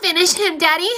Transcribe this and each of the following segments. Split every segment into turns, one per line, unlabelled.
finished him, Daddy.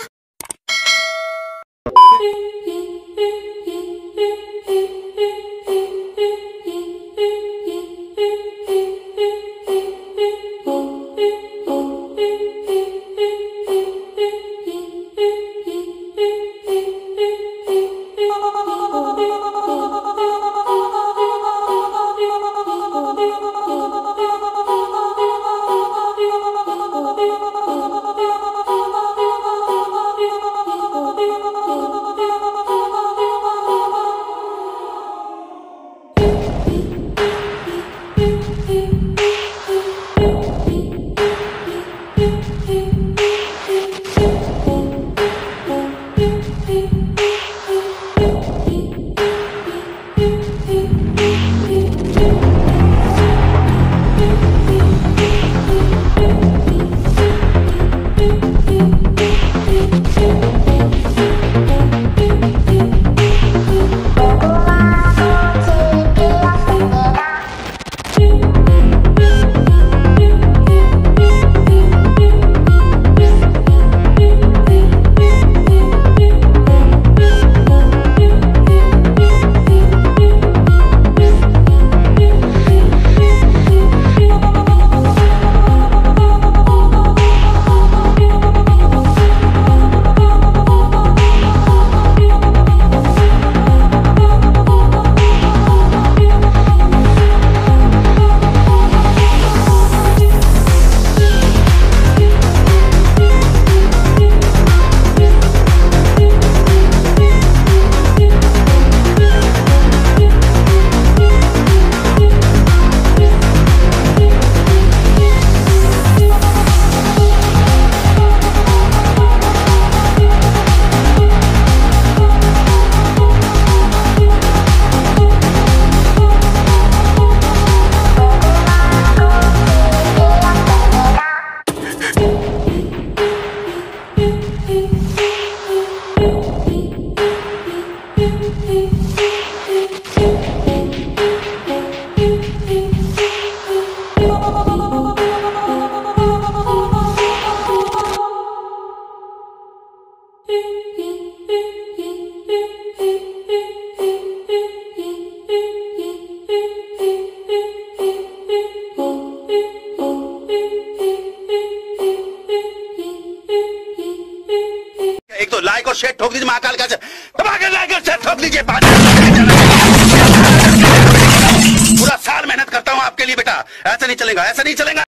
तो like और share ठोक दीजिए महाकाल का। दबाकर लाइक और शेयर ठोक दीजिए पूरा साल मेहनत करता हूँ आपके लिए बेटा। ऐसा नहीं चलेगा, ऐसा नहीं चलेगा।